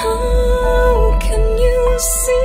How can you see?